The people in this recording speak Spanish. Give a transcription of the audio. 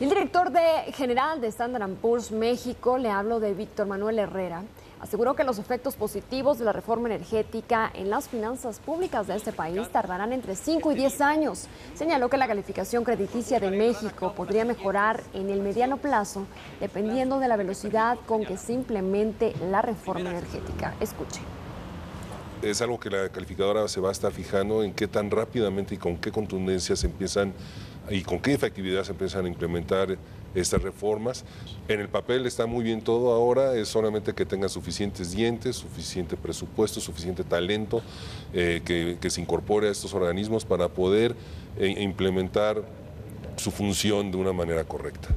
El director de general de Standard Poor's México, le hablo de Víctor Manuel Herrera, aseguró que los efectos positivos de la reforma energética en las finanzas públicas de este país tardarán entre 5 y 10 años. Señaló que la calificación crediticia de México podría mejorar en el mediano plazo dependiendo de la velocidad con que se implemente la reforma energética. Escuche es algo que la calificadora se va a estar fijando en qué tan rápidamente y con qué contundencia se empiezan y con qué efectividad se empiezan a implementar estas reformas. En el papel está muy bien todo ahora, es solamente que tengan suficientes dientes, suficiente presupuesto, suficiente talento eh, que, se incorpore a estos organismos para poder eh, implementar su función de una manera correcta.